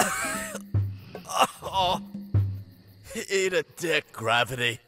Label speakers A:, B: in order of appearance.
A: oh, eat a dick, gravity.